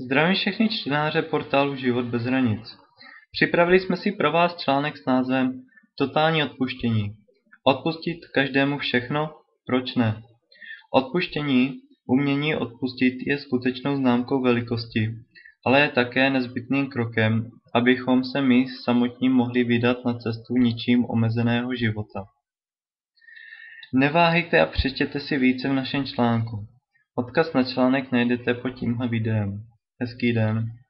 Zdravím všechny čtenáře portálu Život bez hranic. Připravili jsme si pro vás článek s názvem Totální odpuštění. Odpustit každému všechno? Proč ne? Odpuštění, umění odpustit je skutečnou známkou velikosti, ale je také nezbytným krokem, abychom se my samotní mohli vydat na cestu ničím omezeného života. Neváhejte a přečtěte si více v našem článku. Odkaz na článek najdete pod tímhle videem. Es geht einem.